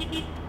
ticket